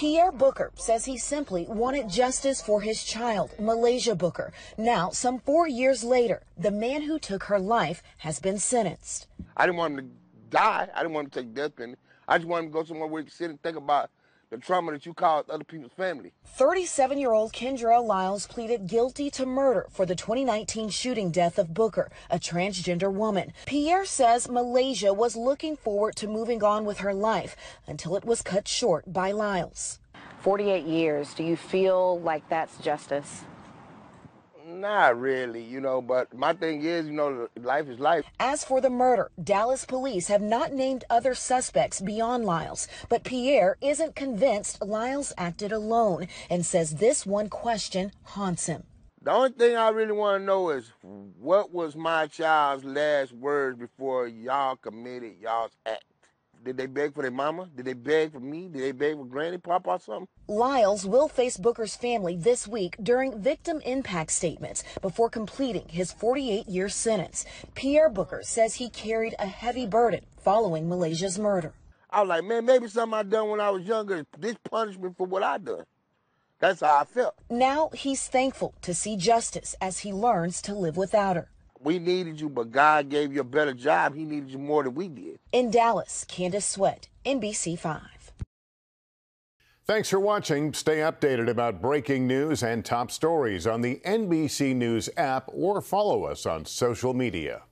Pierre Booker says he simply wanted justice for his child, Muhlaysia Booker. Now, some four years later, the man who took her life has been sentenced. I didn't want him to die. I didn't want him to take death penalty. I just wanted him to go somewhere where he could sit and think about the trauma that you caused other people's family. 37 year old Kendrell Lyles pleaded guilty to murder for the 2019 shooting death of Booker, a transgender woman. Pierre says Muhlaysia was looking forward to moving on with her life until it was cut short by Lyles. 48 years. Do you feel like that's justice? Not really, you know, but my thing is, you know, life is life. As for the murder, Dallas police have not named other suspects beyond Lyles, but Pierre isn't convinced Lyles acted alone and says this one question haunts him. The only thing I really want to know is what was my child's last words before y'all committed y'all's act? Did they beg for their mama? Did they beg for me? Did they beg for granny, papa, or something? Lyles will face Booker's family this week during victim impact statements before completing his 48 year sentence. Pierre Booker says he carried a heavy burden following Muhlaysia's murder. I was like, man, maybe something I done when I was younger is this punishment for what I done. That's how I felt. Now he's thankful to see justice as he learns to live without her. We needed you, but God gave you a better job. He needed you more than we did. In Dallas, Candace Sweat, NBC5. Thanks for watching. Stay updated about breaking news and top stories on the NBC News app or follow us on social media.